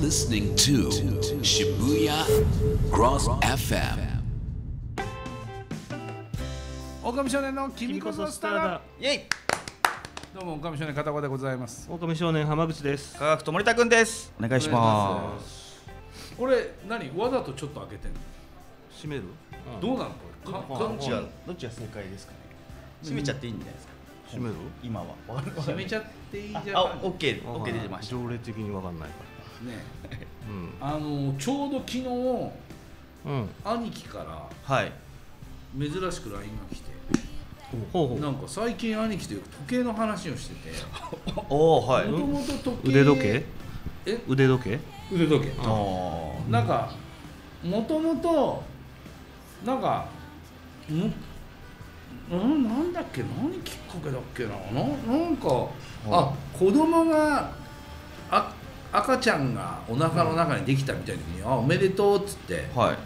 listening to Shibuya Cross FM. 狼少年の君こそスターだ。イェイ。どうも狼少年片岡でございます。狼少年浜口です。科学と森田くんです。お願いします。これ何？わざとちょっと開けてんの？閉める？どうなのこれ？かどっちがどっちが正解ですかね？閉めちゃっていいんじゃないですか？閉める今は閉めちゃっていいじゃんあオッケー。オッケー出てました。条例的に分かんないかね。らあのちょうど昨日兄貴からはい。珍しく LINE が来てほうほう。なんか最近兄貴とよく時計の話をしてて おおはい。もともと時計腕時計？え？腕時計？腕時計。あなんかもともとなんかんななんだっけ？何きっかけだっけな？ななんか、あ子供があ赤ちゃんがお腹の中にできたみたいな時に「あおめでとう」っつってーはい。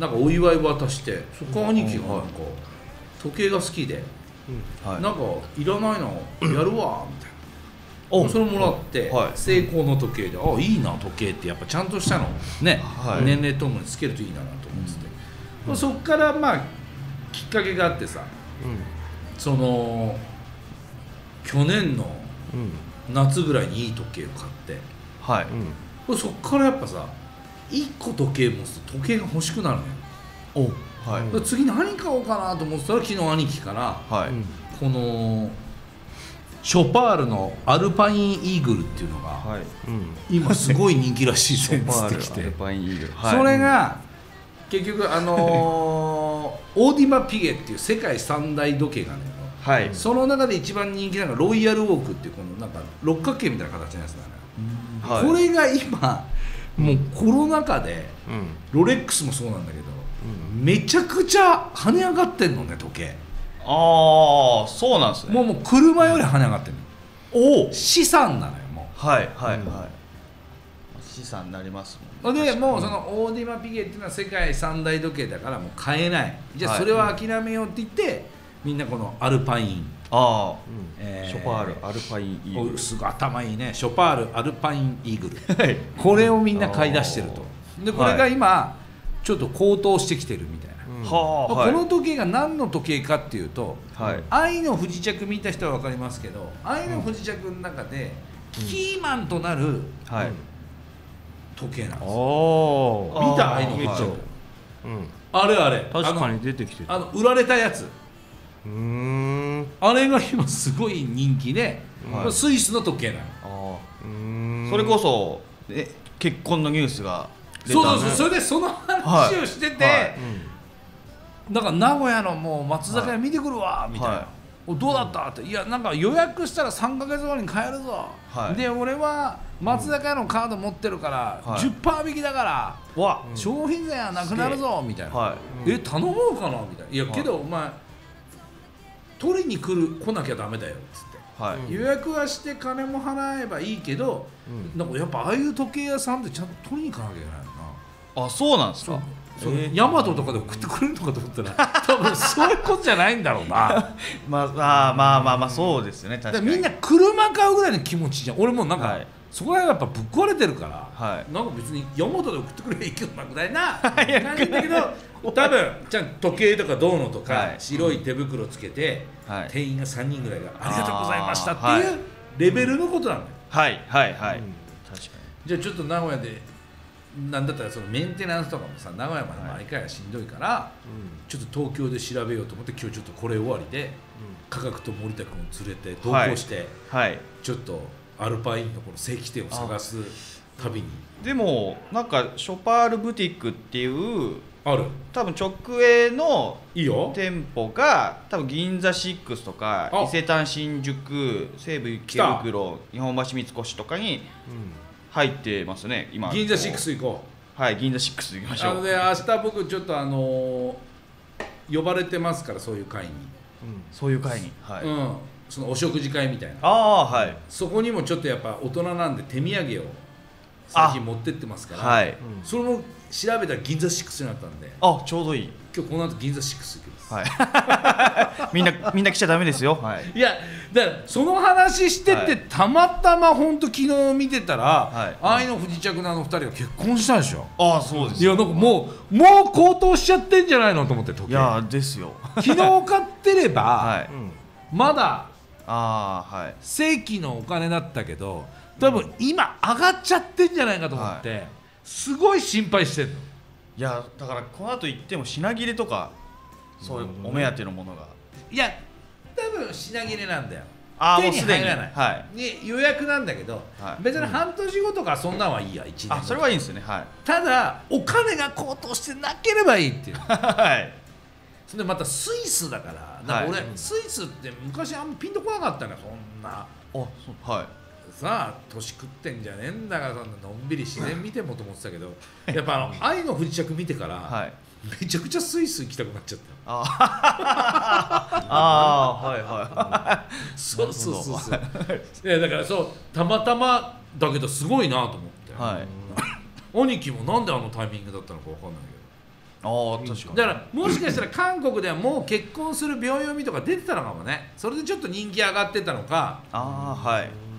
なんかお祝い渡してそこ兄貴がなんか時計が好きで、はい。なんかいらないのやるわ みたいな。おそれもらって、はい。成功の時計であいいな時計ってやっぱちゃんとしたの。ね、はい。年齢ともにつけるといいなと思ってて、まあそっからまあきっかけがあってさその去年のうんうん。夏ぐらいにいい時計を買ってはい。うん。これそっからやっぱさ1個時計持つと時計が欲しくなるのよ、おはい。で次何買おうかなと思ってたら昨日兄貴からはい。うん。このショパールのアルパインイーグルっていうのがはい。うん。今すごい人気らしいシぜっョパーつってきて。ルアルパインイーグル。はい。それが結局あのー オーディマ・ピゲっていう世界三大時計があるんだけどはい。その中で一番人気なのがロイヤルウォークっていうこのなんか六角形みたいな形のやつなのよ、はい。これが今もうコロナ禍でうん。ロレックスもそうなんだけど、めちゃくちゃ跳ね上がってんのね時計。ああそうなんですね。もうもう車より跳ね上がってんの。おお資産なのよもはいはいうん。はい資産になりますもんでもうそのオーディマ・ピゲっていうのは世界三大時計だからもう買えない。じゃあはい。それは諦めようって言ってみんなこのアルパインああ。えー。ショパールアルパインイーグル。おすごい頭いいね。ショパールアルパインイーグル。はい。これをみんな買い出してると。でこれが今ちょっと高騰してきてるみたいな、うん。この時計が何の時計かっていうとはい「愛の不時着」見た人は分かりますけど「愛の不時着」の中でキーマンとなるはい。時計なんです。よ、見た？愛の不時着、はいうん。あれあれ。確かあに出てきてる。のあの売られたやつうーん。あれが今すごい人気で、はい。スイスの時計なのそれこそえ結婚のニュースが出たそうそうそう。それでその話をしてて、はい。はい。うん。だから名古屋のもう松坂屋見てくるわ、みたいな、はい。おどうだった？って。いやなんか予約したら3か月後に買えるぞ、はい。で俺は松坂屋のカード持ってるから、はい。10%引きだから、わ。消費税はなくなるぞみたいな、はえ頼もうかなみたいな。いや、けどお前取りに来る来なきゃダメだよっつって。い。はい予約はして金も払えばいいけど、うん。なんかやっぱああいう時計屋さんってちゃんと取りに行かなきゃいけないのな。あそうなんですか？ヤマトとかで送ってくれるのかと思ったら多分 そういうことじゃないんだろうな。まあまあまあまあまあそうですよね。だ確からにかみんな車買うぐらいの気持ちじゃん。俺もなんか、はい。そこら辺がやっぱぶっ壊れてるから、はい。なんか別にヤマトで送ってくればいいけどなぐらいな 感じだけど多分じゃあ時計とかどうのとか、はい。白い手袋つけて、はい。店員が3人ぐらいが「ありがとうございました」っていうレベルのことなんだよ。はいはいはい。うん。確かじゃあちょっと名古屋でなんだったらそのメンテナンスとかもさ名古屋まで毎回はしんどいから、ちょっと東京で調べようと思って今日ちょっとこれ終わりで科学と森田君を連れて同行して、にはい。ちょっとアルパインのこの正規店を探す旅に。でもなんかショパールブティックっていうある？多分直営の店舗が多分銀座6とかあ。伊勢丹新宿西武池袋日本橋三越とかに入ってますね今。銀座6行こはい銀座6行きまうしょう。あのね明日僕ちょっとあのー呼ばれてますからそういう会に、そういう会に。はい、うん。そのお食事会みたいな。ああはい。そこにもちょっとやっぱ大人なんで手土産を最近持ってってますから、はい。それも調べたら銀座6になったんで。あちょうどいい。今日この後銀座6行きます、はい。みんなみんな来ちゃダメですよ。はい。い、やだからその話してて、はい。たまたま本当昨日見てたら、はい。愛の不時着のあの二人が結婚したでしょ。あそうです。いやなんかもうもう高騰しちゃってんじゃないのと思って時計。いやですよ。昨日買ってれば、はい。まだああはい。正規のお金だったけど多分今上がっちゃってんじゃないかと思って、すごい心配してんの。いやだからこの後行っても品切れとかそういうお目当てのものが。いや多分品切れなんだよ。あー手にもうすでに入らない、はい。で予約なんだけど、はい。別に半年後とかそんなんはいいや1年後あそれはいいんですね。はい。ただお金が高騰してなければいいっていう。はい。それでまたスイスだからだから俺、はい。スイスって昔あんまピンとこなかったのよそんな。あそうはいさあ年食ってんじゃねえんだからそんなのんびり自然見てもと思ってたけどやっぱあの愛の不時着見てから、はい。めちゃくちゃスイス行きたくなっちゃった。あ あーはいはい。そうそうそうそう。いやだからそうたまたまだけどすごいなと思って、はい。兄貴もなんであのタイミングだったのかわかんないけど。ああ確かに。だからもしかしたら韓国ではもう結婚する秒読みとか出てたのかもね。それでちょっと人気上がってたのか。ああはい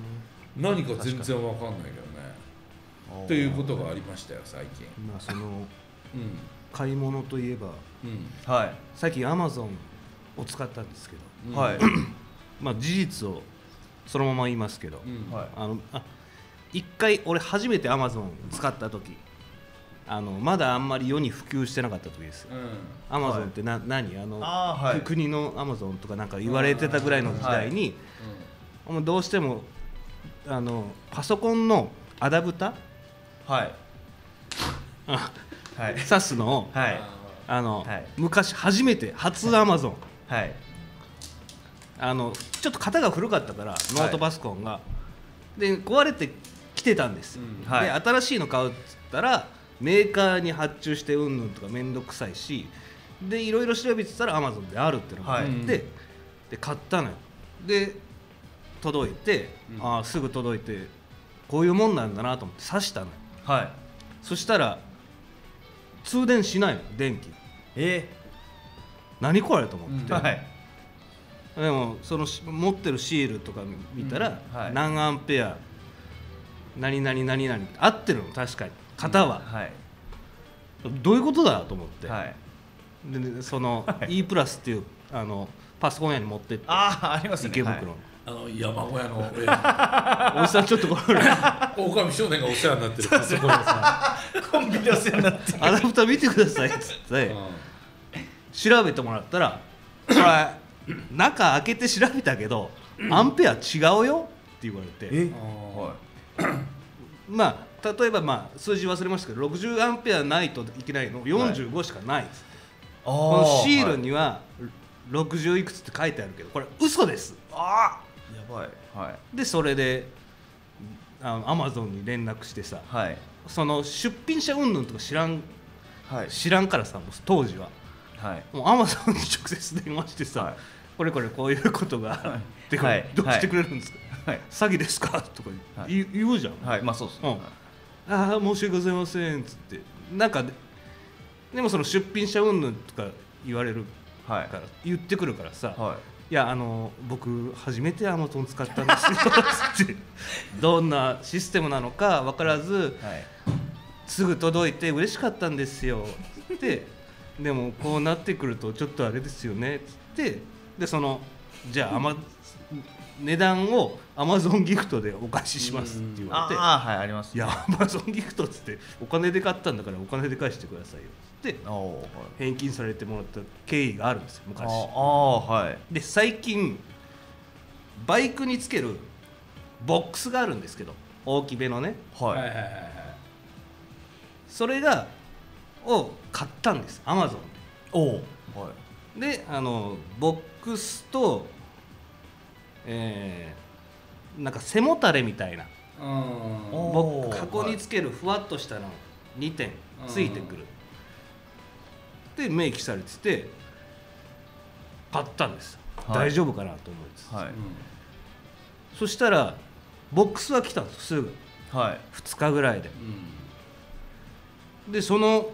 何か全然わかんないけどね。ということがありましたよ最近。まあそのうん。買い物といえばうん。はい。最近アマゾンを使ったんですけど、うん。はい。まあ事実をそのまま言いますけど、うん。はい。あのあ一回俺初めてアマゾン使った時あのまだあんまり世に普及してなかった時ですうん。アマゾンってな、何？あのあーはい。く国のアマゾンとかなんか言われてたぐらいの時代に、もうどうしてもあのパソコンのアダプタはい。あはい。挿すの？を、はい。あのはい。昔初めて初アマゾンはい。あのちょっと型が古かったからノートパソコンが、で壊れてきてたんです。よ、うんはい。で新しいの買うっつったらメーカーに発注してうんぬんとか面倒くさいしでいろいろ調べてたらアマゾンであるっていうのがあって、はい。で買ったのよ。で届いて、うん。ああすぐ届いてこういうもんなんだなと思って挿したのよ。はい。そしたら通電しないの電気。え何これと思って、ーはい。でもそのし持ってるシールとか見たら、うん。はい。何アンペア何々何々合ってるの確かに。型は、はい。どういうことだと思って、はい。ででその E プラスっていうあのパソコン屋に持ってって。ああありますね。池袋の、あの山小屋の上 おじさんちょっとこれ。ア狼少年がお世話になってる。コン屋さ。コンビでお世話になってダプター見てくださいっつってん、調べてもらったらこれ中開けて調べたけどアンペア違うよって言われて。え？あはまあ例えばまあ数字忘れましたけど60アンペアないといけないの45しかないです、い。このシールには60いくつって書いてあるけどこれ嘘です。ああやばいはい。でそれであのアマゾンに連絡してさはい。その出品者云々とか知らんはい。知らんからさもう当時は。はい。もうアマゾンに直接電話してさ、はい。これこれこういうことがあってこれはい。どうしてくれるんですか、はい。詐欺ですか？とかはい。言,、言うじゃん、はい。まあそうですうん。ああ申し訳ございませんっつって。なんかででもその出品者云々とか言われるはい。から言ってくるからさ、はいいやあの僕初めてアマゾン使ったんですよつって。どんなシステムなのか分からずはい。すぐ届いて嬉しかったんですよつって。でもこうなってくるとちょっとあれですよねつって。でそのじゃあアマ値段をアマゾンギフトでお返ししますって言われて。ああはいありますいやアマゾンギフトっつってお金で買ったんだからお金で返してくださいよ。つってああはい。返金されてもらった経緯があるんですよ昔。ああはい。で最近バイクにつけるボックスがあるんですけど大きめのね。はい。はいはいはいはい。それがを買ったんですアマゾンおおはい。であのボックスとえーなんか背もたれみたいな。箱につけるふわっとしたの2点ついてくるで明記されてて買ったんです、はい。大丈夫かなと思います、はい。そしたらボックスは来たんですすぐ。はい。2日ぐらいで。でその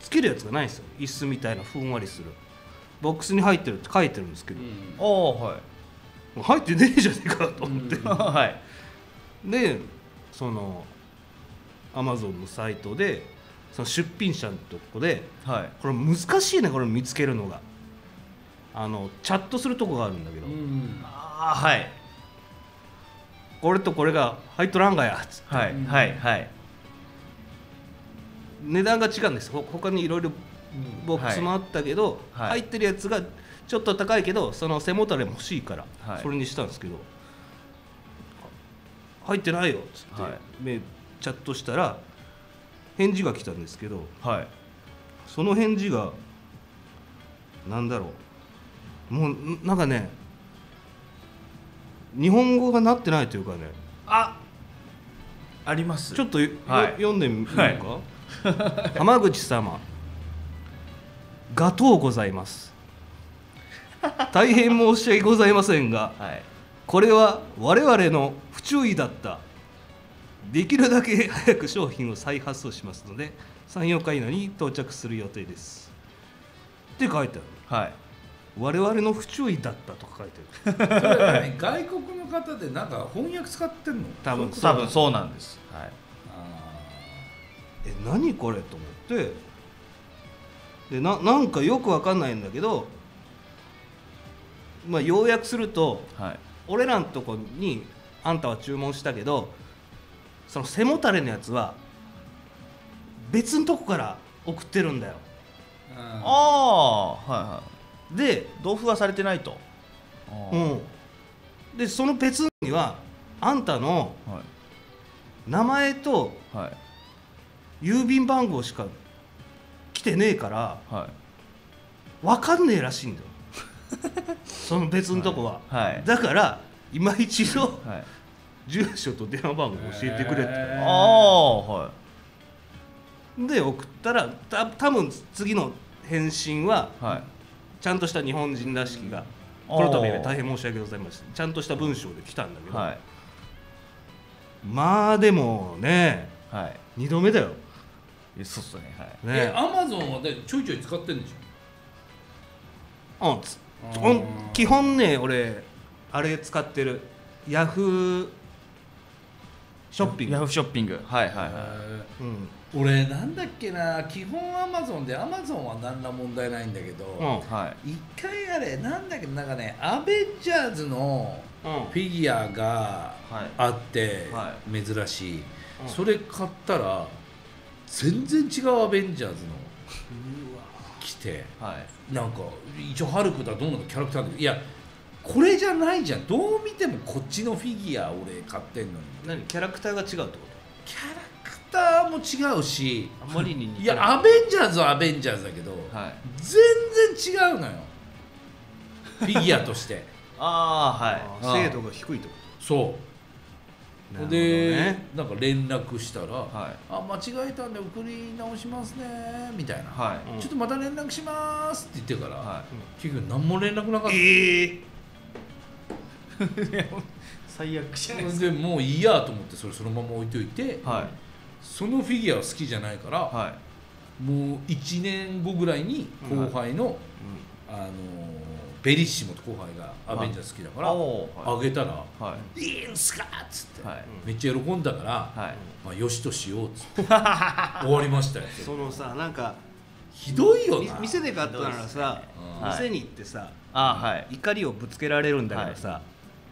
つけるやつがないんですよ。椅子みたいなふんわりする。ボックスに入ってるって書いてるんですけど、おおはい。もう入ってねえじゃねえかと思って、はい。でそのアマゾンのサイトでその出品者のとこではい。これ難しいねこれ見つけるのが。あのチャットするとこがあるんだけど、うんああはい。これとこれが入っとらんがやつって。はいはいはい。値段が違うんです。ほ他にいろいろボックスもあったけど、はい。入ってるやつがちょっと高いけどその背もたれも欲しいから、はい。それにしたんですけど入ってないよっつって、はい。でチャットしたら返事が来たんですけどはい。その返事がなんだろう。もうんなんかね日本語がなってないというかね。ああります。ちょっとよ、はい。読んでみるか、浜口様。がとうございます。大変申し訳ございませんがはい。これは我々の不注意だったできるだけ 早く商品を再発送しますので34日以内に到着する予定です。って書いてある。はい。我々の不注意だったとか書いてある。それ何 外国の方でなんか翻訳使ってんの？多分多分そうなんです。はい。え何これと思って。でななんかよくわかんないんだけどまあ要約するとはい。俺らのとこにあんたは注文したけどその背もたれのやつは別のとこから送ってるんだよ。あああはいはで、い同封はされてないと。うん、でその別にはあんたのはい。名前とはい。郵便番号しか来てねえからはい。分かんねえらしいんだよ。その別のとこは、はい。だから今一度はい住所と電話番号教えてくれって、ああはい。で送ったらた多分次の返信ははい。ちゃんとした日本人らしきがこの度大変申し訳ございません。ちゃんとした文章で来たんだけど、はい。まあでもねはい。2度目だよ。えそうっすねはい。えね。アマゾンはでちょいちょい使ってんでしうんつょほん基本ね俺あれ使ってる。ヤフーショッピング。ヤフーショッピングはいはいはい。うん。俺なんだっけな基本アマゾンでアマゾンは何ら問題ないんだけど、うん。はい。一回あれなんだっけなんかねアベンジャーズのうん。フィギュアがはい。あっては珍しい、うん。それ買ったら全然違うアベンジャーズの来てはい。なんか一応ハルクだどうのキャラクターなんだけどいやこれじゃないじゃん。どう見てもこっちのフィギュア俺買ってんのに何キャラクターが違うってこキャラクターも違うしとあまりに似いてないやアベンジャーズはアベンジャーズだけど、はい。全然違うのよ。フィギュアとして。ああはい。精度が低いってこそう。で、ね。なんか連絡したら「はい。あ間違えたんで送り直しますね」みたいな、はい。うん。ちょっとまた連絡します」って言ってから、は結局何も連絡なかった、ええ 最悪じゃでもういいやと思ってそれそのまま置いといて、はい。そのフィギュアは好きじゃないから、はい。もう1年後ぐらいに後輩の、あのーベリッシモと後輩がアベンジャーズ好きだから、あげたらは「い。いんすか!」っつって、いはい。めっちゃ喜んだから、はい。まあ、よしとしようっつって 終わりましたよ。そのさなんかひどいよ店で買ったならさ、うん。店に行ってさ、あはい。怒りをぶつけられるんだけどさ、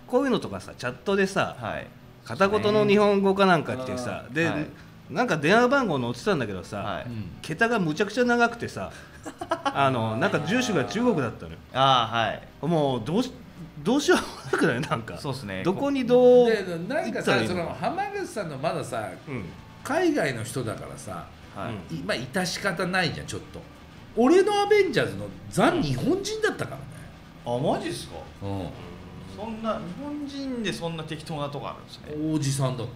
こういうのとかさチャットでさ、はい。片言の日本語かなんかってさ、で、はい。なんか電話番号載ってたんだけどさ、はい。うん桁がむちゃくちゃ長くてさ あのなんか住所が中国だったのよ。ああはい。もうどうしどうしようもなくない？なんか。そうっすね。どこにどうでなんか行ったらさそいいのか。の浜口さんのまださうん。海外の人だからさ、はい。いまあ致し方ないじゃんちょっと。俺のアベンジャーズのザ日本人だったからね、あマジっすか？うんそんな日本人でそんな適当なとこあるんですね。おじさんだっ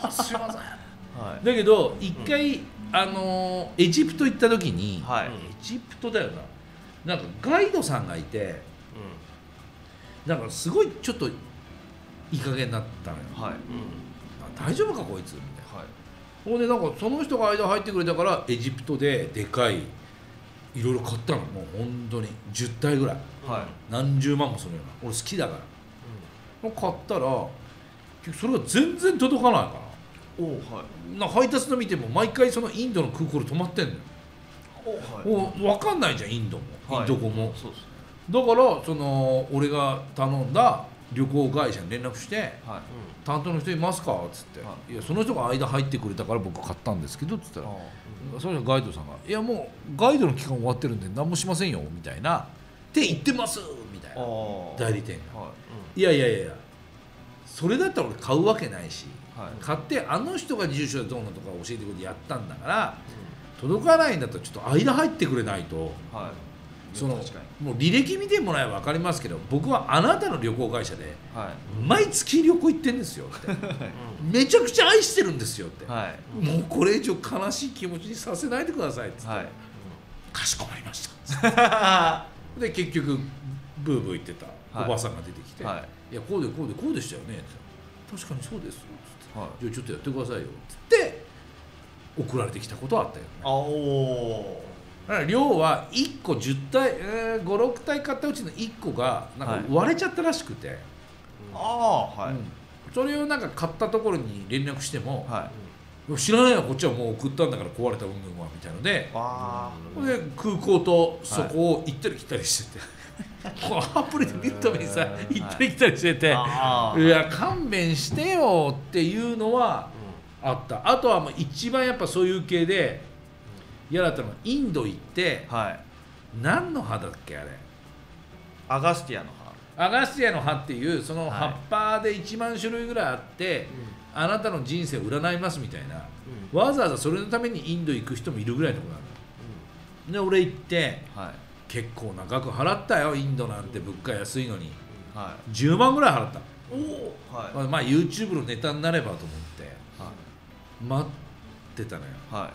た。あすいません。はい。だけど一回、あのーエジプト行った時に、はい。エジプトだよな。なんかガイドさんがいてなんかすごいちょっといい加減になったのよ、はい。あ大丈夫かこいつ。みたいな。はい。ほんでなんかその人が間入ってくれたからエジプトででかいいろいろ買ったの。もう本当に。10体ぐらい。は何十万もするような。俺好きだから、買ったらそれが全然届かないから。いおはい。な配達の見ても毎回そのインドの空港で止まってんのよ。おはい。もう分かんないじゃんインドも、はい。インド語も。そうですねだからその俺が頼んだ旅行会社に連絡してはい「担当の人いますか?」っつって「、はいやその人が間入ってくれたから僕買ったんですけど」っつったらあその人ガイドさんが「いやもうガイドの期間終わってるんで何もしませんよ」みたいな「って言ってます」みたいな。あ代理店が。はい。やいやいやいやそれだったら俺買うわけないし、はい。買ってあの人が住所でどうのとか教えてくれてやったんだから、届かないんだったらちょっと間入ってくれないといはい。そのもう履歴見てもらえば分かりますけど僕はあなたの旅行会社ではい。毎月旅行行ってんですよって。めちゃくちゃ愛してるんですよって、はい。もうこれ以上悲しい気持ちにさせないでくださいっつって、はい。かしこまりました。で結局ブーブー言ってた。はいおばさんが出てきて「はい。い、やこうでこうでこうでしたよね」確かにそうです」つって。はい。じゃあちょっとやってくださいよ」つって。送られてきたことはあったよね。あおだから量は1個10体、えー、56体買ったうちの1個がなんかはい。割れちゃったらしくて、ああはい。うん。それをなんか買ったところに連絡してもはい「知らないよこっちはもう送ったんだから壊れたうんぬんは」みたいので。で空港とそこを行ったり来たりしてて、こうアプリで見るためにさうん。行ったり来たりしてて、い。や勘弁してよっていうのはあった。あとはもう一番やっぱそういう系で嫌だったのがインド行ってはい。何の葉だっけあれ？アガスティアのアガスティアの葉っていうそのはい。葉っぱで1万種類ぐらいあって、あなたの人生を占いますみたいな、わざわざそれのためにインド行く人もいるぐらいのところなの、で俺行って葉はい結構な額払ったよインドなんて物価安いのに。は10万ぐらい払った。いおおはい。まあまあ YouTube のネタになればと思って。は待ってたのよ。いはい。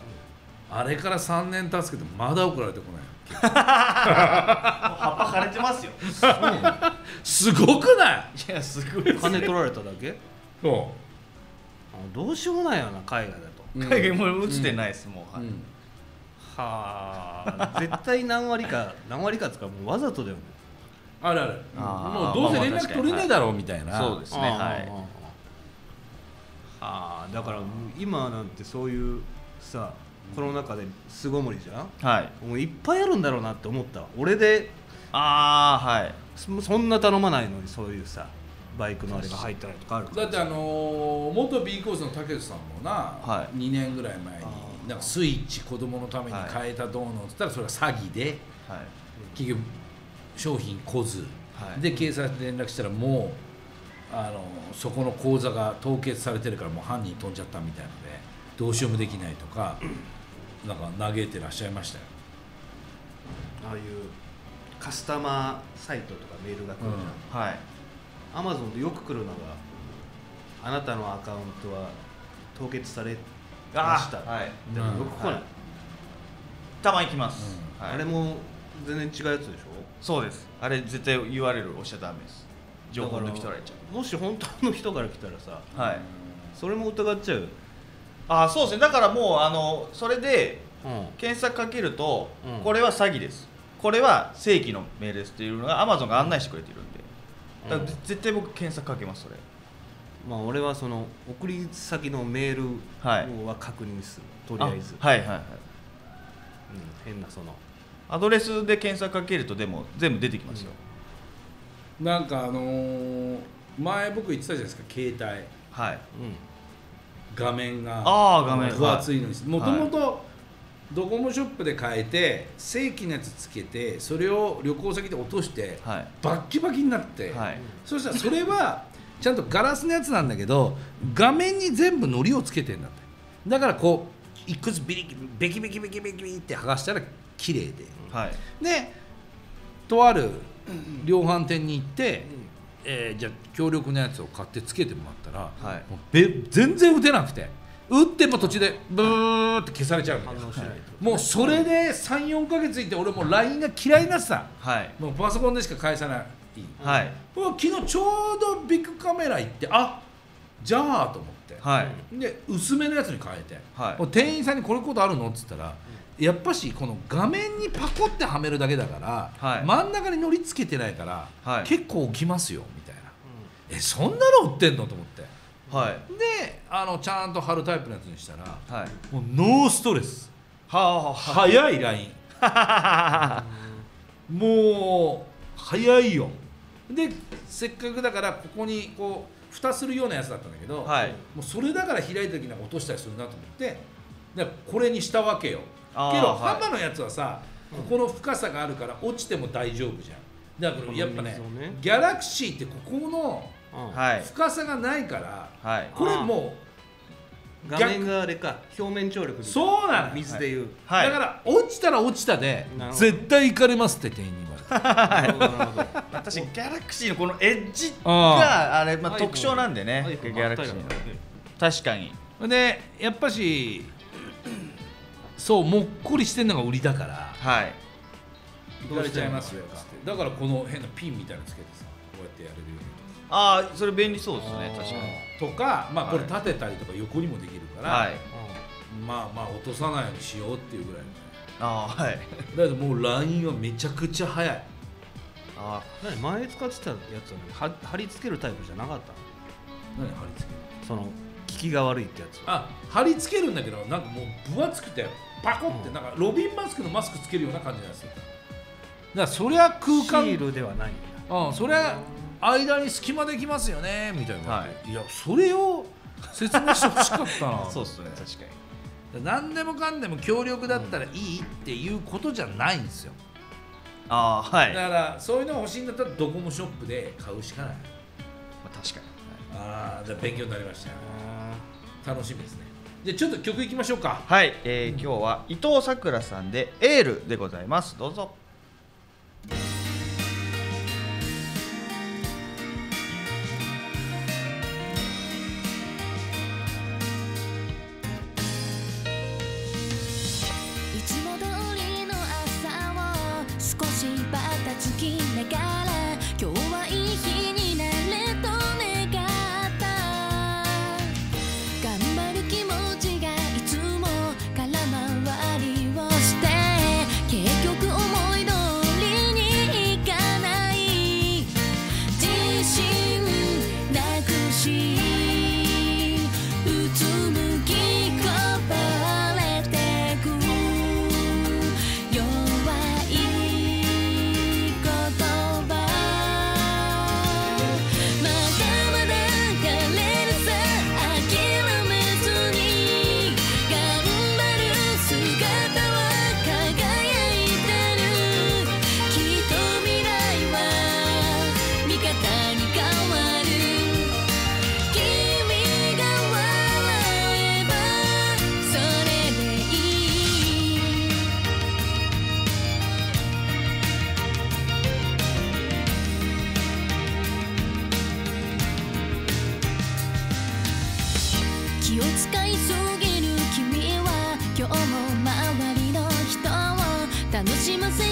あれから3年経つけどまだ送られてこない。葉っぱ枯れてますよ。すごくない？いやすごい。金取られただけ？そあどうしようもないよな海外だと。う、海外もう打つてないですもう。はい。うんはあ。絶対何割か何割かつかもうわざとだよね。あるある。あーもうどうせ連絡取れねえだろうみたいな、そうですね。ああはい。ああ。だから今なんてそういうさコロナ禍で巣ごもりじゃん？はい。もういっぱいあるんだろうなって思った。わ俺でああはい。そそんな頼まないのにそういうさバイクのあれが入ったりとかあるだってあのー元 B コースの武さんもな、はい。2年ぐらい前になんかスイッチ子供のために変えたどうのって言ったらそれが詐欺ではい。結局商品来ず、はい。で警察に連絡したらもうあのそこの口座が凍結されてるからもう犯人飛んじゃったみたいのでどうしようもできないとか なんか嘆いてらっしゃいましたよ、ああいうカスタマーサイトとかメールが来るじゃん、はい。アマゾンでよく来るのがあなたのアカウントは凍結されました。あはい。でもよく来ない、はい。たまに来ます、はい。あれも全然違うやつでしょ？そうです。あれ絶対言われるおっしゃダメです。情報抜き取られちゃもし本当の人から来たらさうはい。それも疑っちゃうよ、あそうですね。だからもうあのそれでうん。検索かけると、うん。これは詐欺です。これは正規のメールですっていうのが Amazon が案内してくれてるんで。だからうん。絶対僕検索かけますそれまあ俺はその送り先のメールはい。は確認する、とりあえず、はいはいはい。うん、変なそのアドレスで検索かけるとでも全部出てきますよ、なんかあのー前僕言ってたじゃないですか携帯。はい。画面が。あー画面。分厚いのに。もともとドコモショップで変えて正規のやつつけてそれを旅行先で落としてはい。バッキバキになって、はい。そしたらそれはちゃんとガラスのやつなんだけど画面に全部糊をつけてんだって。だからこう一個ずつビリベキベキベキベキベキって剥がしたら綺麗ではいでとある量販店に行って、うんえーじゃあ強力なやつを買ってつけてもらったら、はいもう全然打てなくて打っても途中でブーって消されちゃうみたいな反応しない、もうそれで34か月いて俺もう LINE が嫌いになってたはいもうパソコンでしか返さないはい。もう昨日ちょうどビッグカメラ行ってあじゃあと思って、はい。で薄めのやつに変えて、はい。もう店員さんにこれことあるの？っつったら、やっぱしこの画面にパコってはめるだけだから、はい。真ん中に乗り付けてないから、はい。結構起きますよみたいな、えそんなの売ってんの？と思って。はい。であのちゃんと貼るタイプのやつにしたらはい。もうノーストレス。はあ。は早いライン。もう早いよでせっかくだからここにこう蓋するようなやつだったんだけど、はい。もうそれだから開いた時なんか落としたりするなと思ってでこれにしたわけよ。けど、はい。のやつはさここの深さがあるから落ちても大丈夫じゃん。だからやっぱねね。ギャラクシーってここの深さがないからはい。これも画面があれか表面張力そうなの水でいう、う、はい。だから落ちたら落ちたで絶対行かれますって店員に私ギャラクシーのこのエッジあがあれ、まあ、特徴なんでねギャラクシーの。確かに。でやっぱしそうもっこりしてんのが売りだからはい。行かれちゃいますよだからこの変なピンみたいなのつけてさこうやってやれるようにああそれ便利そうですね確かに。とかまあこれはい。立てたりとか横にもできるから、はい。まあまあ落とさないようにしようっていうぐらいああはい。だけどもうラインはめちゃくちゃ速い。あ何前使ってたやつはねは貼り付けるタイプじゃなかった何貼り付ける？その効きが悪いってやつは。あ貼り付けるんだけどなんかもう分厚くてパコってなんかロビンマスクのマスクつけるような感じなんですよだからそりゃ空シ間ールではないんだ。うん、それ間に隙間できますよねみたいな、、はいやそれを説明してほしかったな。そうっすね。確かに何でもかんでも協力だったらいいっていうことじゃないんですよ。ああはい、まだからそういうのが欲しいんだったらドコモショップで買うしかない。あ、確かに、ああじゃあ勉強になりました。よ楽しみですね。じゃあちょっと曲いきましょうか。はい、えー、今日は伊藤さくらさんで「エール」でございます。どうぞ楽しませ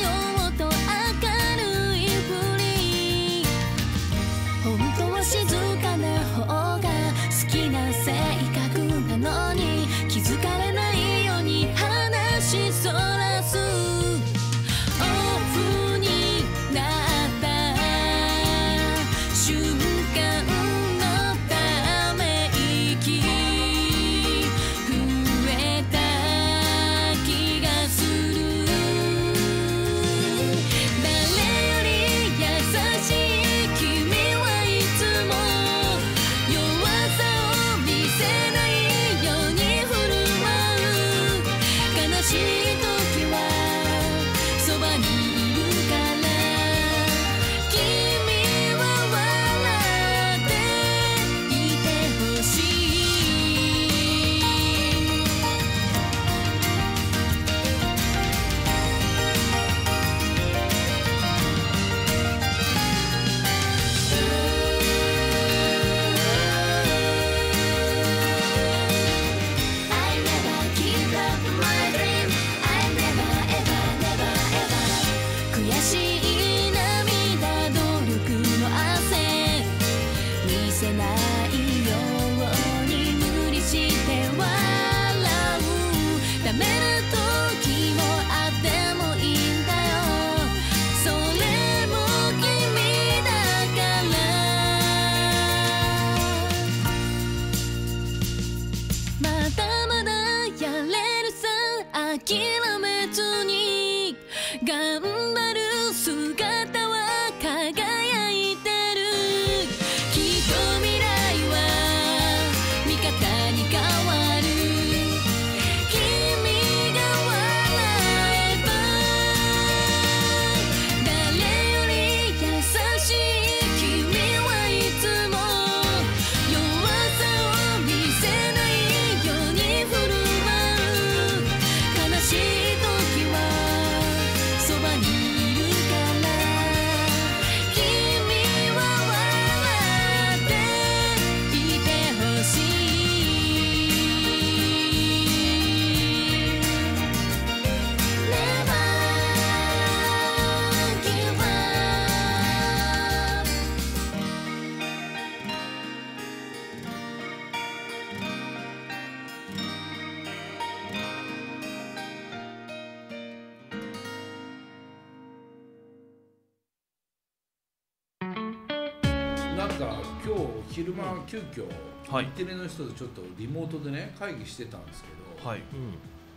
急遽はい。日テレの人とちょっとリモートでね会議してたんですけど、はい。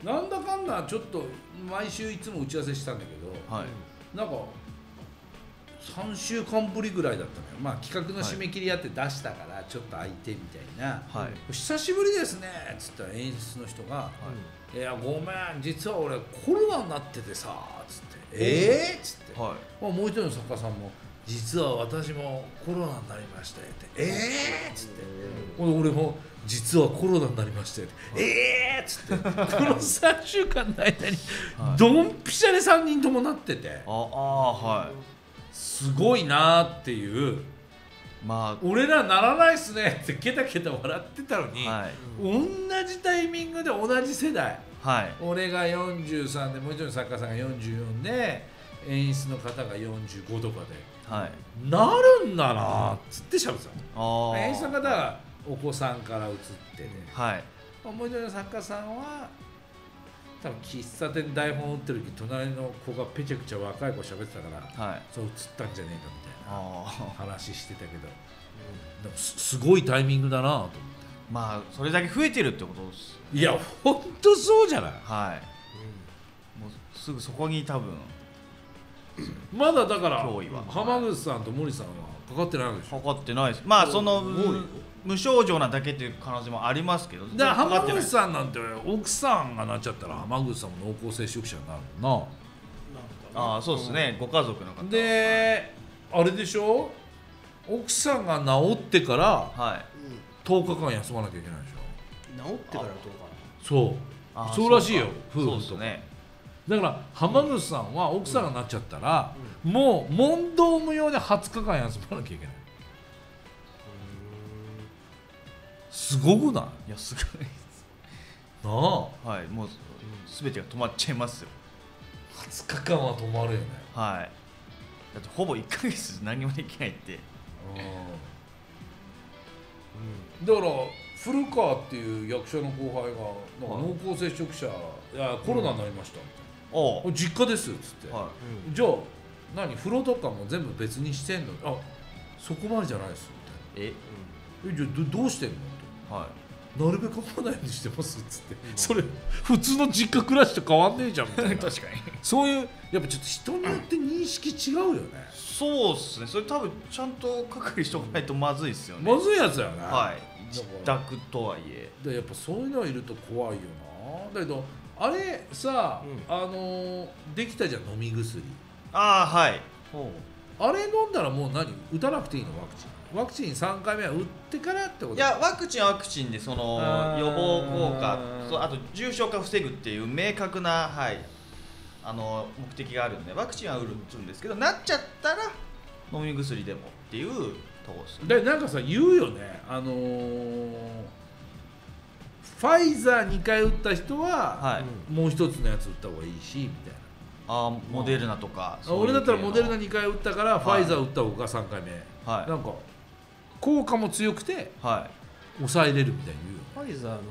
なんだかんだちょっと毎週いつも打ち合わせしたんだけどはい。なんか3週間ぶりぐらいだったのよ。まあ企画の締め切りやって出したからちょっと空いてみたいな。はい「久しぶりですね」っつったら演出の人が「い。やごめん実は俺コロナになっててさ」っつって「ええー?」っつって、はい。まあ、もう一人の作家さんも「実は私もコロナになりましたよ」って「ええー?」っつって俺も「実はコロナになりましたよ」って「ええー?」っつって この3週間の間にドンピシャで3人ともなっててああはい。すごいなっていう。ま俺らならないっすね。ってケタケタ笑ってたのに、あはい。同じタイミングで同じ世代。はい。俺が43でもう一人の作家さんが44で演出の方が45とかではい。なるんだなっつってしゃべってたの。演出の方はお子さんから移ってね、はい。まあもう一人の作家さんは多分喫茶店台本打ってる時隣の子がぺちゃくちゃ若い子喋ってたからはい。そう映ったんじゃねえかみたいな話してたけど、でもすすごいタイミングだなと思って。まあそれだけ増えてるってことですいやほんとそうじゃない？はい。もうすぐそこに多分まだだから脅威は。浜口さんと森さんはかかってないわけでしょ。かかってないです。まあその無症状なだけっていう可能性もありますけどだから浜口さんなんて奥さんがなっちゃったら浜口さんも濃厚接触者になるもああそうですね。ご家族の方であれでしょ？奥さんが治ってからはい。10日間休まなきゃいけないでしょ。治ってからどうかそう。あそうらしいよ夫婦とか。そうですねだから浜口さんは奥さんがなっちゃったら、もう問答無用で20日間休まなきゃいけない。すごくない？いやすごいなあ。はいもう全てが止まっちゃいますよ。20日間は止まるよね。はい。だってほぼ1ヶ月何もできないって。だから古川っていう役者の後輩がなんか濃厚接触者、いやコロナになりました、おう実家ですっつって、はじゃあ何？風呂とかも全部別にしてんの？あそこまでじゃないですみたいな。え？じゃあどどうしてんの？はなるべくかからないようにしてますっつって、それ普通の実家暮らしと変わんねえじゃんみたいな。確かに。そういうやっぱちょっと人によって認識違うよね。そうっすね。それ多分ちゃんと隔離しとかないとまずいっすよね。まずいやつだよね。はい。自宅とはいえ。でやっぱそういうのはいると怖いよな。だけどあれさ、うん。あのーできたじゃん飲み薬。ああはい。あれ飲んだらもう何？打たなくていいのワクチン。ワクチン3回目は打ってからってこと？いやワクチンはワクチンでその予防効果そうあと重症化を防ぐっていう明確な、はい、あの目的があるんでワクチンは打るんですけどなっちゃったら飲み薬でもっていうとこですね。でなんかさ言うよね。あのーファイザー2回打った人は、はい、もう一つのやつ打った方がいいしみたいあーモデルナとかな俺だったらモデルナに2回打ったからファイザー打った方が3回目、はい。なんか効果も強くてはい。抑えれるみたいに言うよファイザーの方が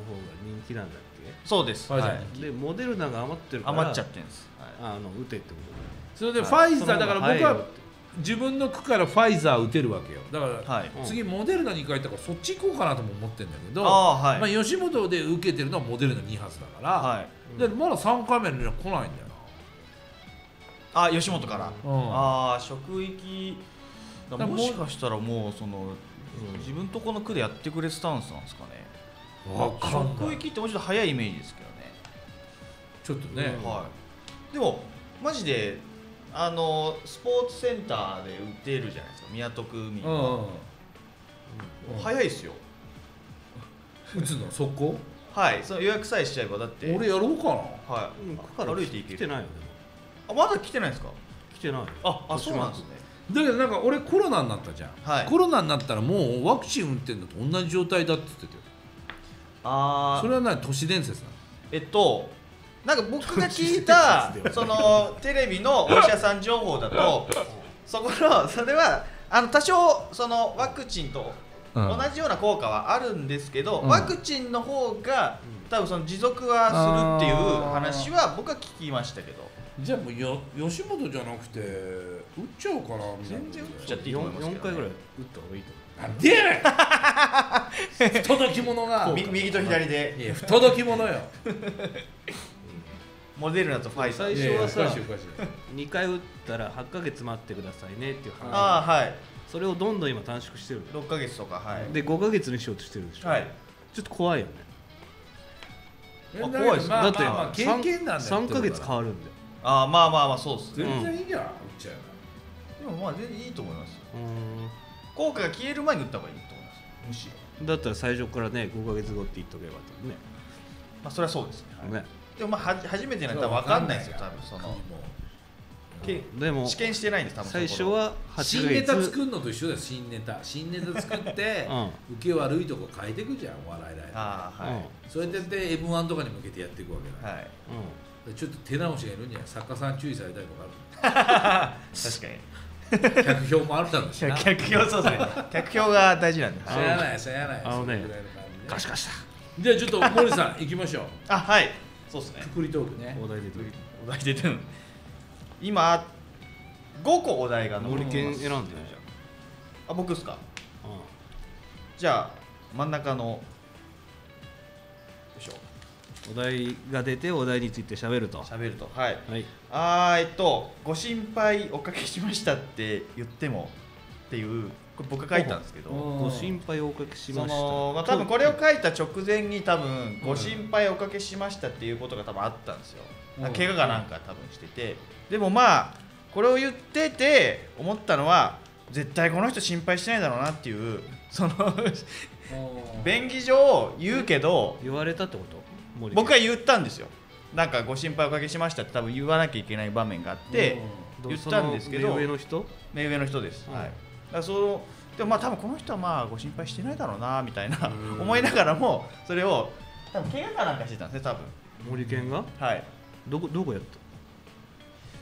人気なんだっそうです、ファイザーはい。けでモデルナが余ってるから余っちゃってるんです、はい。あの打てってことそれではい。ファイザーだから僕は自分の区からファイザー打てるわけよ。だから、はい。次モデルナに変えたからそっち行こうかなとも思ってるんだけどはい。まあ、吉本で受けてるのはモデルナ2発だから、はい。でまだ3回目の連絡来ないんだよあ吉本から、うん。ああ職域もしかしたらもうその、自分とこの区でやってくれスタンスなんですかね。なわかんない。職域ってもうちょっと早いイメージですけどね、ちょっとね、はい。でもマジであのスポーツセンターで打てるじゃないですか。港区民うんうんは、早いですよ。打つの？速攻？はいその予約さえしちゃえば。だって。俺やろうかな。はい、うん区から歩いていける。来てないよねあまだ来てないですか？来てないああそうなんですね。だけどなんか俺コロナになったじゃん、はい。コロナになったらもうワクチン打ってんのと同じ状態だって言ってたよ。あそれは何？都市伝説なの？えっとなんか僕が聞いた そのテレビのお医者さん情報だとそこのそれはあの多少そのワクチンとうん。同じような効果はあるんですけど、うん。ワクチンの方が多分その持続はするっていう話は僕は聞きましたけど。じゃあもうよ吉本じゃなくて打っちゃおうかなみたいな。全然打っちゃっていいと思いますけど、ね、4回ぐらい打った方がいいとなんでやねん。不届き者が。み右と左で。いや不届き者よ モデルナとファイザー。最初はさいやいや。おかしいおかしい2回打ったら8ヶ月待ってくださいねっていう話。ああはい。それをどんどん今短縮してる6ヶ月とかはい。で5ヶ月にしようとしてるでしょ、はい。ちょっと怖いよね。怖いです。まあだって経験なんだよ3ヶ月変わるんだよああまあまあまあそうっすね。全然いいじゃん打っちゃえでもまあ全然いいと思います効果が消える前に打った方がいいと思います。むしろ。んだったら最初からね5ヶ月後って言っとけばね。まあそれはそうですね、はい。ねでもまあはじ初めてばの人は分かんないですよ多分そのでも試験してないんです多分最初は8ヶ月。新ネタ作るのと一緒だよ新ネタ新ネタ作って うん。受け悪いとこ変えていくじゃんお笑いライブ。ああはい、そうやってやって m 1とかに向けてやっていくわけだ、はい。うん。でちょっと手直しがいるんじゃない？作家さん注意されたりとか 確かに。ある客票もあるだろうしな。客票そうですね。客票が大事なんで。しゃあないしゃあない。あのねそれぐらいの感じね。ガシガシだ。じゃあちょっと森さん行きましょう。あはいそうですね。くくりトークね。お題出てるお題出てる今5個お題が残森ってます。健選んでるじあ僕ですか？ゃん。じゃあ真ん中のよいしょ。うんお題が出てお題について喋ると。喋ると。はい。はい。あーえっとご心配おかけしましたって言ってもっていうこれ僕が書いたんですけどうん。ご心配をおかけしまそした。のまあ多分これを書いた直前に多分ご心配おかけしましたっていうことが多分あったんですよ。うん。怪我がなんか多分してて。でもまあこれを言ってて思ったのは絶対この人心配してないだろうなっていうその便宜上言うけど言われたってこと？僕は言ったんですよ。なんかご心配おかけしましたって多分言わなきゃいけない場面があってど言ったんですけど目上の人？目上の人です、うん。はいだそのでもまあ多分この人はまあご心配してないだろうなみたいなうん。思いながらもそれを多分怪我かなんかしてたんですね多分。森健が？はい。どこどこやっ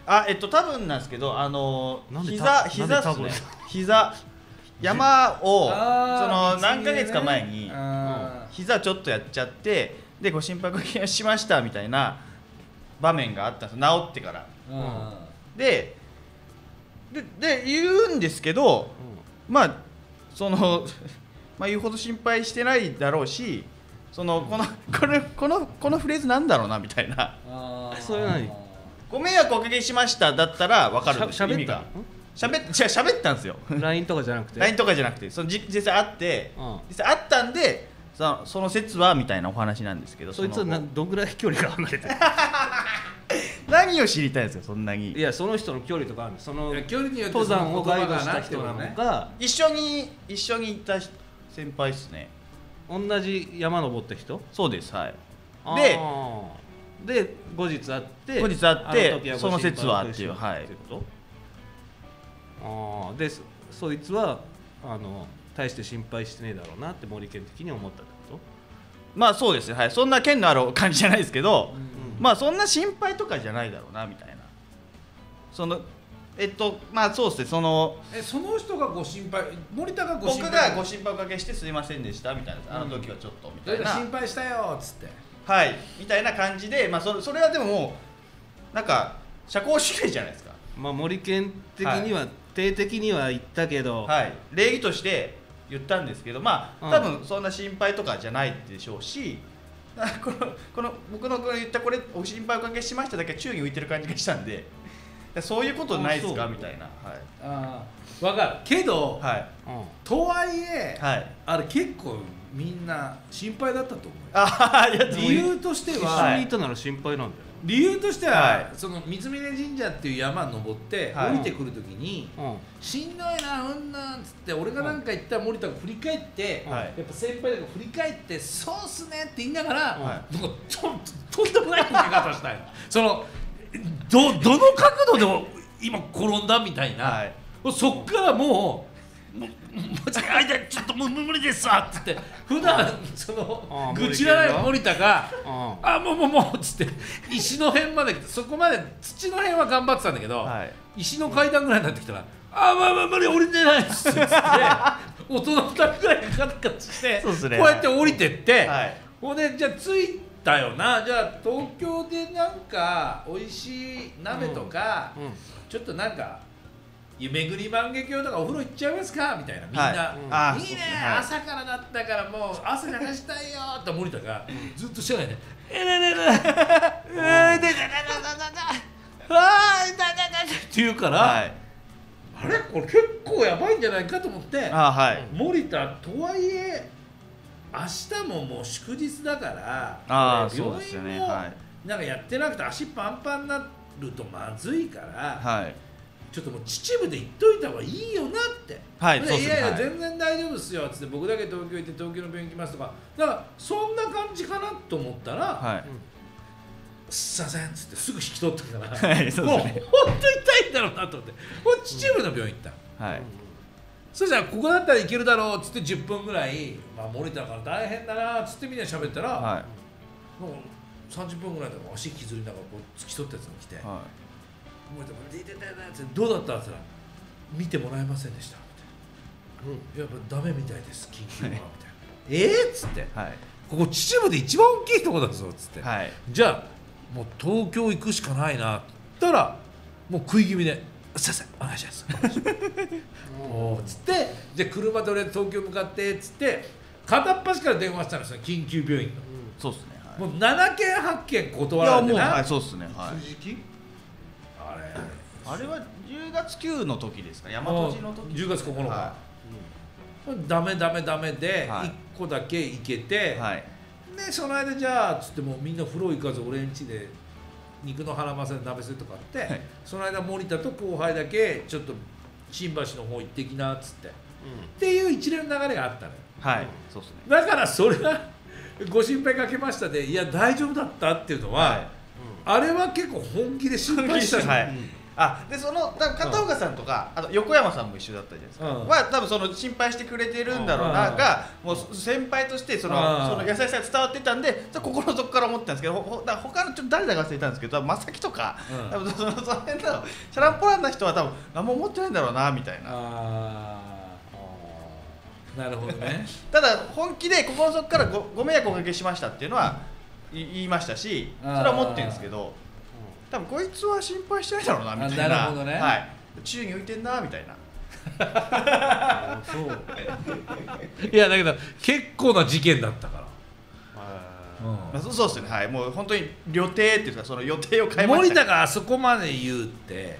た？あえっと多分なんですけどあの膝た膝っすね。膝山を その何ヶ月か前にあ膝ちょっとやっちゃってでご心配しましたみたいな場面があったんですよ。治ってから。ーうん。ででで言うんですけどまあその まあ言うほど心配してないだろうしそのこのこれこのこのフレーズなんだろうなみたいな。あー。それ何？ご迷惑おかけしましただったら分かるんです。しゃ喋った？しゃべっじゃ喋ったんですよ。の LINE とかじゃなくて？LINE とかじゃなくて。そのじ実際会ってうん。実際会ったんでそのその説はみたいなお話なんですけどそいつはどんぐらい距離が離れてる？何を知りたいんですかそんなに？いやその人の距離とかあるの。その距離によって登山をガイドした人なのねか一緒に一緒に行った先輩ですね。同じ山登った人？そうですはい。でで後日会って後日会ってその説はっていうはい。ってこと。ああでそそいつはあの大して心配してねえだろうなって森健的に思ったってこまあそうですねはい。そんな剣のある感じじゃないですけど、うんまあそんな心配とかじゃないだろうなみたいな。そのえっとまあそうですねそのえその人がご心配森田がご僕心配がご心配おかけしてすいませんでしたみたいなあの時はちょっとみたいな、心配したよっつって。はいみたいな感じでまあそれそれはでももうなんか社交主義じゃないですか。とまあ森健的には定的には言ったけど、はい、礼儀として言ったんですけどまあうん。多分そんな心配とかじゃないでしょうし、あ このこの僕の言ったこれお心配おかけしましただけ宙に浮いてる感じがしたんで。そういうことないですか？みたいな。ああ分かる。けど、はい。とはいえ、はい。あれ結構みんな心配だったと思うよ。あいや理由として一は、緒にいたなら心配なんだよ、理由としては、はい。その三峯神社っていう山登って、はい。降りてくるときに、うんしんどいなうんなんっつって俺がなんか言ったら森田が振り返って、はい。やっぱ先輩とか振り返ってそうっすねって言いながら、はなんかととんでもない振り方したい。のそのどどの角度でも今転んだみたいな、はい。そっからもうもうちょっともう無理ですわっつって普段その愚痴らない森田がうんあもうもうもうっつって石の辺までそこまで土の辺は頑張ってたんだけど、はい石の階段ぐらいになってきたら「あまあまあ無理降りてないっす」っつって大人2人ぐらいカタカタしてねこうやって降りてって、はいほんでじゃあ着いたよなじゃあ東京でなんか美味しい鍋とか、うんちょっとなんか夢ぐり万華鏡とかお風呂行っちゃいますか？みたいな。みんな、はい。いいね、はい。朝からだったからもう汗流したいよって森田がずっとしてないで「えねねねえねねねねあー痛い痛い痛い痛い。って言うから、はいあれ？これ結構やばいんじゃないかと思ってあはい。森田とはいえ明日ももう祝日だからあ病院もはい。なんかやってなくて足パンパンになるとまずいから、はいちょっともう秩父で行っといた方がいいよなって。ではいいやいや、はい。全然大丈夫ですよっつって僕だけ東京行って東京の病院行きますとか。だからそんな感じかなと思ったら、はい。すいませんっつってすぐ引き取ったから、はいそうもうですね。本当に痛いんだろうなと思って。秩父の病院行った。のはい。そしたらここだったらいけるだろうっつって10分ぐらい、まあ、森田から大変だなっつってみんなで喋ったら、はい。なんか30分ぐらいで足引きずりながらこう突き取ったやつが来て、は森田が「痛い痛い痛い痛い」ってどうだった?」って言ったら「見てもらえませんでした」みたいな「やっぱダメみたいです緊急は」みたいな「えっ?」っつって。いはい「ここ秩父で一番大きいとこだぞ」っつって、はい。じゃあもう東京行くしかないなって言ったらもう食い気味で「すいませんお願いします」っつって。じゃあ車で俺東京向かってっつって。片っ端から電話したんですよ緊急病院の。そうですねはい。もう7件8件断られてな。はいそうですねはいあれ。あれは10月9の時ですか？大和路の時10月9日、はダメダメダメではい。1個だけ行けて、いはい。でその間じゃあっつってもうみんな風呂行かず俺ん家で肉の腹ませで鍋するとかあって、はい。その間森田と後輩だけちょっと新橋の方行ってきなっつって。っていう一連の流れがあったのよ。はい。そうですね。だからそれはご心配かけましたでいや大丈夫だったっていうのは、はいあれは結構本気で心配したのはい。あでその多分片岡さんとか、あと横山さんも一緒だったじゃないですか、うん。は多分その心配してくれてるんだろうなうん。が、もう先輩としてその,、うん。その優しさが伝わってたんで心の底から思ってたんですけどほほだ他のちょっと誰だか忘れたんですけど正木とか、うん。多分そのその辺のシャランポランな人は多分何も思ってないんだろうなみたいな。なるほどね。ただ本気で心の底からごご迷惑をおかけしましたっていうのは、い言いましたしそれは思ってるんですけど多分こいつは心配してないだろうなみたいな。あなるほどね。はい、宙に浮いてんなみたいな。そう。いやだけど結構な事件だったから、うそうですね。はい。もう本当に予定っていうかその予定を変えました。森田があそこまで言うって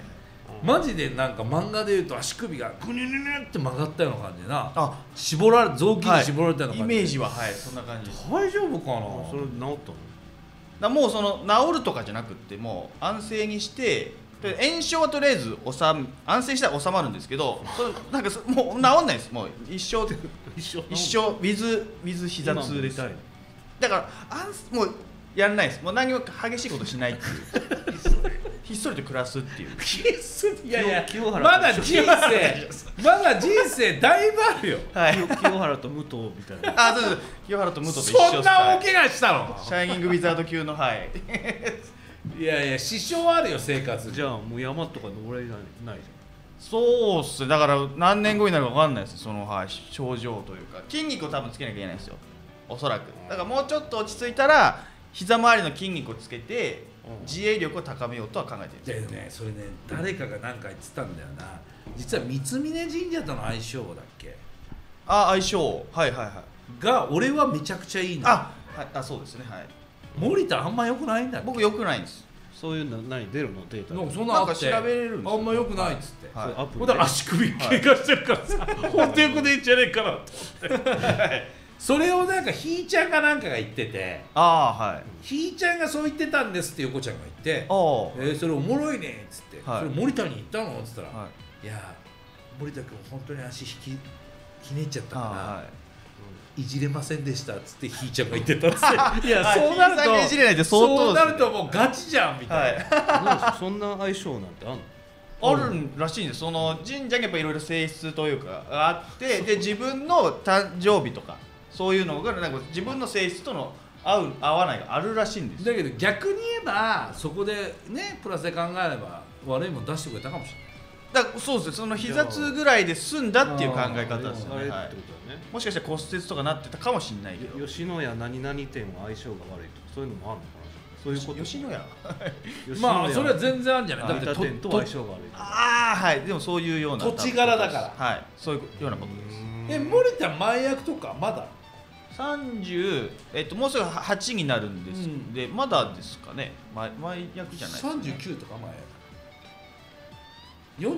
マジでなんか漫画で言うと足首がグニュニュニュって曲がったような感じでな。あ絞られ雑巾に絞られたようなイ感じ、メージははいそんな感じ大丈夫かな？それ治ったの？だもうその治るとかじゃなくってもう安静にしてで炎症はとりあえず収む安静したら収まるんですけどそれなんかそもう治んないです。もう一生 一生一生ウィズウィズ膝痛でだから安もうやらないです。もう何も激しいことしないっていう。ひっそりと暮らすっていう。いやいや。清原まだ人生 まだ人生だいぶあるよ。はい。清清原と武藤みたいな。あそうそう。清原と武藤と一緒そんな大怪我したのシャイニングウィザード級のはい。いやいや支障あるよ生活じゃあもう山とか登れないないじそうっす。ねだから何年後になるか分かんないです。その、はい、症状というか。筋肉を多分つけなきゃいけないんですよ。おそらく。だからもうちょっと落ち着いたら膝周りの筋肉をつけて自衛力を高めようとは考えてるんです。でねそれね誰かが何か言ってたんだよな。実は三峯神社との相性だっけ？あ相性。はいはいはい。が俺はめちゃくちゃいいのあ,、はい、あそうですねはい。森田あんま良くないんだっけ？僕よくないんです。そういうの何？出るの？データなんかそんなあってなんか調べれるんですよ。あんま良くないっつって、はい。そうアプリほんだら足首怪我してるからさ、本当よくねえんじゃねえかなと思って それをなんかひーちゃんがなんかが言っててああはい。ひーちゃんがそう言ってたんですって横ちゃんが言ってああえー、それおもろいねっつって、はい。それ森田に言ったのっつったら、はい。い、や森田君本当に足引きひねっちゃったから、あい、じれませんでしたっつってひーちゃんが言ってたっつって。いやあそうなるひーさんがいじれないって相当そうなるともうガチじゃんみたいな、はい。そんな相性なんてあんの？あるらしいんですその神社にやっぱいろいろ性質というかがあってで自分の誕生日とかそういうのがなんか自分の性質との合う合わないがあるらしいんです。だけど逆に言えばそこでねプラスで考えれば悪いもん出してくれたかもしれない。だからそうですねその膝痛ぐらいで済んだっていう考え方ですよね、はい。あれってことだね。もしかしたら骨折とかなってたかもしれないけどよ。吉野家何々店は相性が悪いとかそういうのもあるのかな。そういうこと。吉野家 まあそれは全然あるんじゃない。だって店と相性が悪いああはい。でもそういうような。土地柄だから。はい。そういうようなことです。え森田前役とかまだ？30えっともうすぐ8になるんです、うんでまだですかね。前前役じゃないですか、ね、39とか前役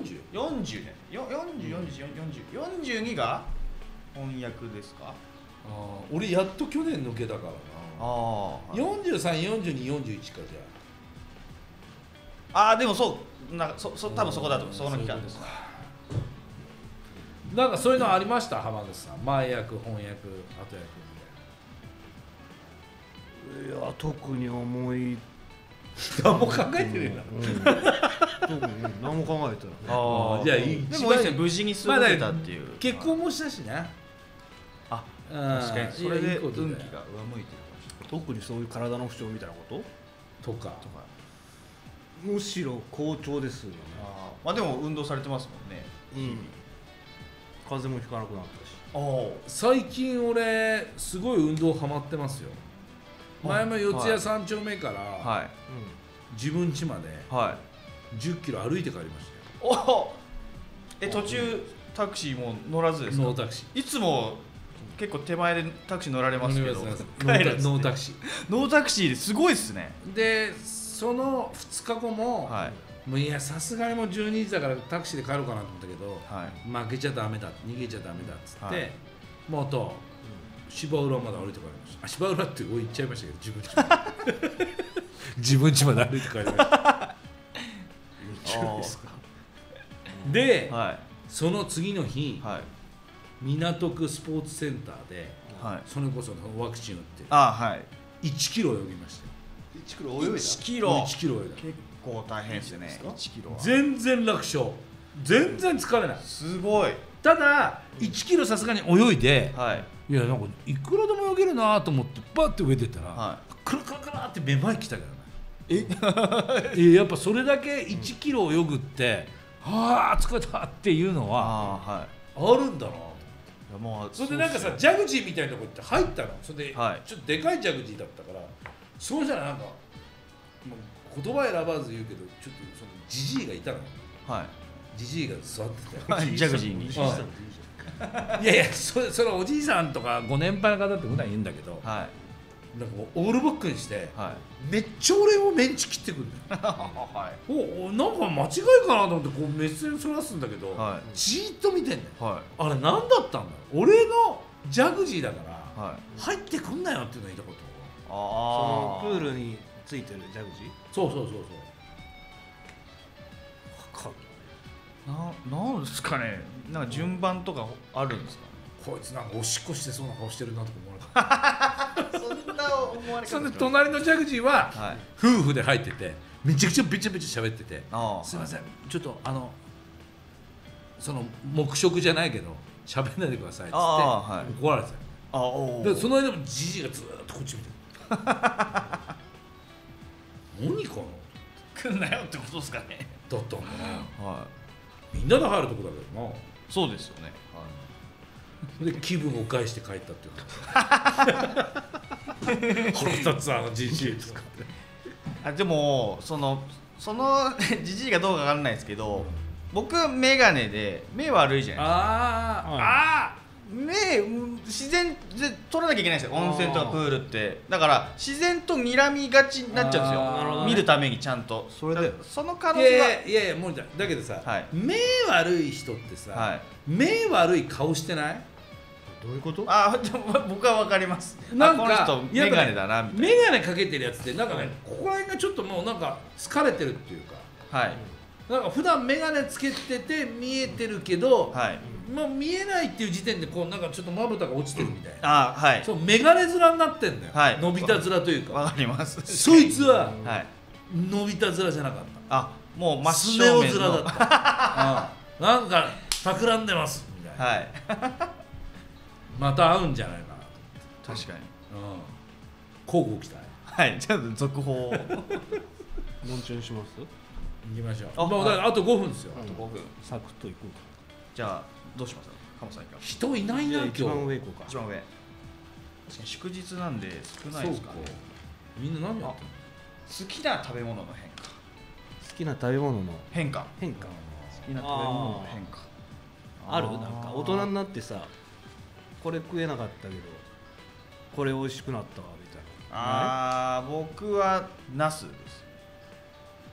40? 40ね。よ404040 42が翻訳ですか？あー俺やっと去年抜けたからな。あ434241かじああでもそうなんかそそ多分そこだと思うその期間ですゃあなんかそういうのありました？浜口さん。前役翻訳後役や特に思い何も考えてねえな。特に何も考えてない。あじゃあいいでもいいですね無事に過ごせたっていう、結婚もしたしなあうん確かに。それで運気が上向いてるかもしれない。特にそういう体の不調みたいなこと？とか。とか。むしろ好調ですよね。あー。まあでも運動されてますもんね。うん。風邪もひかなくなったし。おお最近俺すごい運動ハマってますよ前も四谷三丁目からはい。自分家まではい。1 0キロ歩いて帰りましおおえ途中タクシーも乗らずですか？たよ no taxi。いつも結構手前でタクシー乗られますけど no ta no taxi no taxi ですごいっすね。ーでその2日後も、はい。もういやさすがにもう12時だからタクシーで帰ろうかなと思ったけど、はい。負けちゃダメだ逃げちゃダメだっつって、はい。と芝浦まで歩いて帰りました。あ芝浦って言っちゃいましたけど自分家まで自分家まで歩いて帰りました。で、はい。その次の日、はい。港区スポーツセンターではい。それこそワクチン打ってあはい。1キロ泳ぎましたよ。1キロ1キロ。1キロ泳いだ。結構大変ですよね1キロは。全然楽勝。全然疲れない。すごい。ただ1キロさすがに泳いではいいやなんかいくらでも泳げるなと思ってバッて上出たら、はクラクラクラってめまいきたけどね。え？やっぱそれだけ1キロ泳ぐって、はあ疲れたっていうのはああはい。あるんだないやもうそれでなんかさジャグジーみたいなとこ行って入ったの？それで、はい。ちょっとでかいジャグジーだったからそうしたらなんか言葉選ばず言うけどちょっとそのジジイがいたの。はい。ジジイが座ってて。はい。ジャグジーにいやいやそれそれおじいさんとかご年配の方って普段言うんだけどはい。なんかオールバックにしてはい。めっちゃ俺をメンチ切ってくるんだよ。はい。おおなんか間違いかなと思ってこう目線そらすんだけど、はじーっと見てんだよ。はい。あれ何だったんだ俺のジャグジーだから、はい。入ってくんなよっていうの言ったことそあのプールについてるジャグジー？そうそうそうかななんですかねなんか順番とかあるんですか？そうこいつなんかおしっこしてそうな顔してるなとか思われた。そんな思われそんで隣のジャグジーははい。夫婦で入っててめちゃくちゃべちゃべちゃ喋っててあすいませんちょっとあのその黙食じゃないけど喋んないでくださいっつって怒られてた。でその間もじじいがずーっとこっち見てる 何か来んなよってことですかね。なだったんだな。はみんなで入るとこだけどな。いそうですよね。で気分を害して帰ったっていう。腹立つあのじじいとかって。あでもそのその じじいがどうかわかんないですけど僕眼鏡で目悪いじゃないですか。あー、はいあ目うん自然で取らなきゃいけないんですよ。温泉とかプールって。だから自然と睨みがちになっちゃうんですよ。見るためにちゃんと。それで。その可能性がやいやいやもうだだけどさ、はい。目悪い人ってさ、はい。目悪い顔してない？どういうこと？あ 僕は分かります。なんかあこの人眼鏡だなみたい眼鏡かけてるやつってなんかねここら辺がちょっともうなんか疲れてるっていうか。なはい。なんか普段眼鏡つけてて見えてるけど、はいまあ、見えないっていう時点でこうなんかちょっとまぶたが落ちてるみたいな、あはい。そう眼鏡面になってんだよ、はい。伸びた面というか。わかります。そいつははい。伸びた面じゃなかっあもうた真スネ夫正面の。面だった。ああ。なんか企んでます。みたいな、はい。また会うんじゃないかな確かに。うん。交互期待。はい。ちょっと続報。をもんちゃんします？行きましょう。あもうだからあと5分ですよ、あと5分。サクッといこう。かじゃあどうしますか鴨さんいかが人いないな今日。一番上行こうか。一番上。確かに祝日なんで少ないですかねみんな何やってんの？好きな食べ物の変化。好きな食べ物の変化。変化。好きな食べ物の変化。ある？なんか大人になってさこれ食えなかったけどこれ美味しくなったわみたいな。あー僕はナス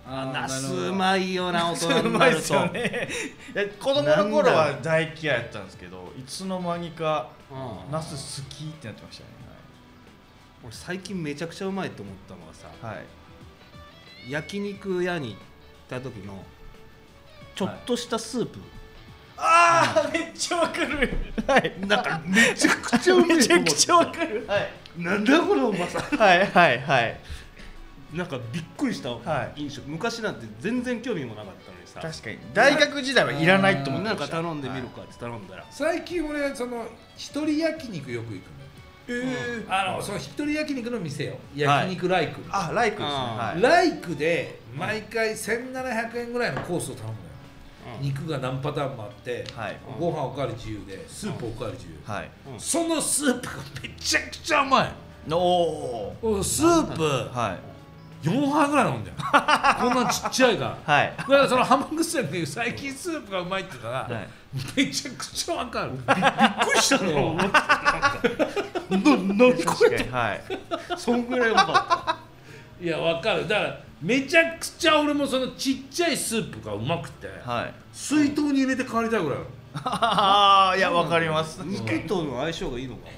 あなるほど。うまいよな大人うにないると。ね いや子供の頃は大嫌いだったんですけどいつの間にかうん。ナス好きってなってましたね。俺最近めちゃくちゃうまいと思ったのがさはい、はい焼肉屋に行った時のちょっとしたスープ、ああめっちゃわかる。はい。なんかめちゃくちゃうめちゃくちゃわかる。はい。なんだこのうまさ。はいはいはいなんかびっくりしたはい。印象、昔なんて全然興味もなかったのにさ。確かに。大学時代はいらないと思ってなんました。か頼んでみるかって頼んだら、最近俺その一人焼肉よく行くのよ。えあのその一人焼肉の店よ。焼肉ライク、あライクですね。あはい。ライクで毎回1700円ぐらいのコースを頼むのよ、うん。肉が何パターンもあって、はい。ご飯おかわり自由でスープおかわり自由、はい。うん。そのスープがめちゃくちゃうまい。おおおスープ。はい4杯ぐらい飲んだよ こんなちっちゃいから。はい。だからその浜口さんう最近スープがうまいって言ったら、はい。めちゃくちゃわかる。びっくりしたの。何これはい。そんぐらいうまかいやわかる。だからめちゃくちゃ俺もそのちっちゃいスープがうまくてはい。水筒に入れて帰りたいぐらいああ いやわかります。った肉との相性がいいのか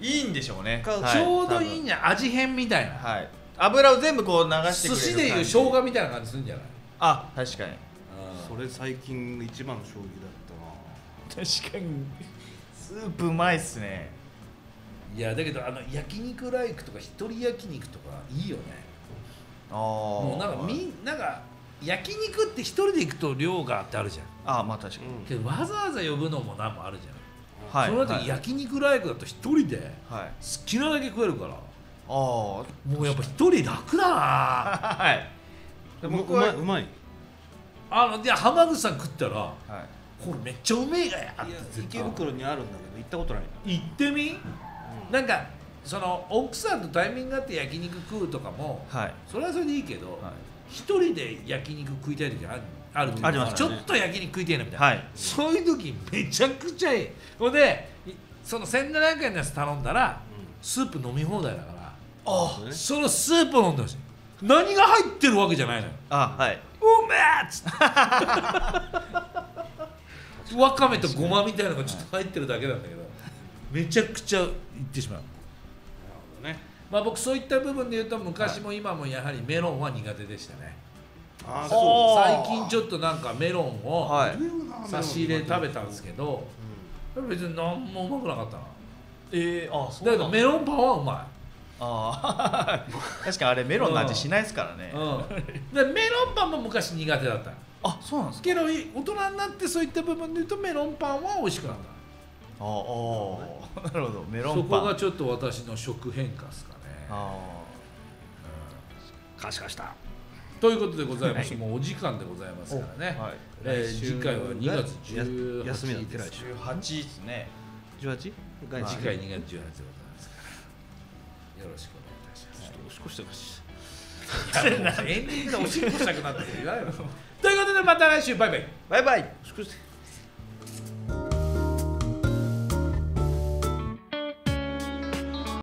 いいんでしょうね。ちはい。ょうどいいんじゃん。味変みたいな。はい油を全部こう流してくれる寿司でいう生姜みたいな感じするんじゃない？あ確かに。それ最近一番の衝撃だったな。確かに。スープうまいっすね。いやだけどあの焼肉ライクとか一人焼肉とかいいよね。ああもうなんかみなんか焼肉って一人で行くと量があってあるじゃん。あまあ確かに、けどわざわざ呼ぶのもなんもあるじゃん、はい。そのはい。時焼肉ライクだと一人ではい。好きなだけ食えるからあもうやっぱ一人楽だな。あはい。う僕はまいうまい？あので浜口さん食ったらはい。これめっちゃうめえがやって。絶池対袋にあるんだけど行ったことない行ってみ、なんかその奥さんとタイミングがあって焼肉食うとかもはい。それはそれでいいけどはい。一、人で焼肉食いたい時あるあるありますちょっと焼肉食いたいなみたいな、はい。そういう時めちゃくちゃいいほんでいその1700円のやつ頼んだらスープ飲み放題だからあね。そのスープを飲んでほしい何が入ってるわけじゃないのよ。あはい。うめえっつって。わかめとごまみたいなのがちょっと入ってるだけなんだけど。めちゃくちゃいってしまう。ね。まあ僕そういった部分で言うと昔も今もやはりメロンは苦手でしたね、あおー。最近ちょっとなんかメロンをはい。差し入れ食べたんですけど、別に何もうまくなかったな。えー、あそだ。けどメロンパンはうまあー。確かにあれメロンの味しないですからね。い、うん、でメロンパンも昔苦手だったあそうなんですか。けど大人になってそういった部分で言うとメロンパンは美味しくなった。ああ なるほど。メロそンパン。こがちょっと私の食変化ですかね。あ可視化した。ということでございまして、もうお時間でございますからね、ーはい。えー次回は2月や18日休みだって来週。18ですね。18? 次回2月18日でございます。からよろしくお願いいたします。ちょっと押し越してほし エンディングでおしっこしたくなってということでまた来週。バイバイ。バイバイ。祝して